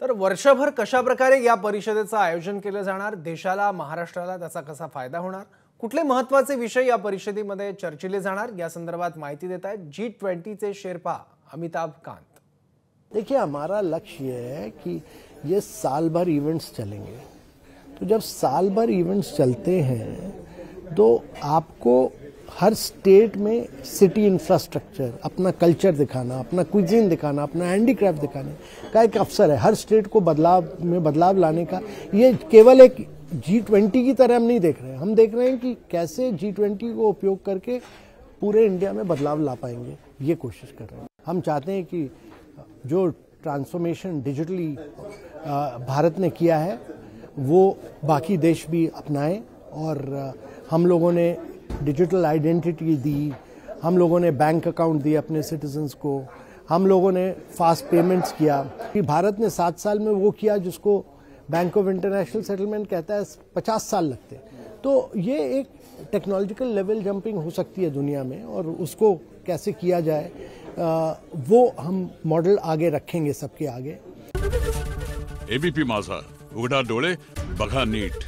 तर वर्षभर कशा प्रकारे या परिषदेचं आयोजन केलं जाणार? देशाला महाराष्ट्राला त्याचा कसा फायदा होणार? कुठले महत्त्वाचे विषय या परिषदेमध्ये चर्चिले जाणार? या संदर्भात माहिती देत आहेत जी ट्वेंटीचे शेर्पा अमिताभ कांत. देखिए हमारा लक्ष्य ये है कि ये साल भर इवेंट्स चलेंगे। तो जब साल भर इवेंट्स चलते हैं तो आपको हर स्टेट में सिटी इंफ्रास्ट्रक्चर अपना कल्चर दिखाना, अपना क्विजीन दिखाना, अपना हैंडीक्राफ्ट दिखाने का एक अवसर है। हर स्टेट को बदलाव में बदलाव लाने का। ये केवल एक जी ट्वेंटी की तरह हम नहीं देख रहे हैं। हम देख रहे हैं कि कैसे जी ट्वेंटी को उपयोग करके पूरे इंडिया में बदलाव ला पाएँगे। ये कोशिश कर रहे हैं। हम चाहते हैं कि जो ट्रांसफॉर्मेशन डिजिटली भारत ने किया है, वो बाकी देश भी अपनाएँ और हम लोगों ने डिजिटल आइडेंटिटी दी हम लोगों ने बैंक अकाउंट दिए अपने सिटीजन्स को हम लोगों ने फास्ट पेमेंट्स किया कि भारत ने सात साल में वो किया जिसको बैंक ऑफ़ इंटरनेशनल सेटलमेंट कहता है पचास साल लगते हैं तो ये एक टेक्नोलॉजिकल लेवल जंपिंग हो सकती है दुनिया में और उसको कैसे किया जाए वो हम मॉडल आगे रखेंगे सबके आगे। एबीपी माझा उघडा डोळे बघा नीट।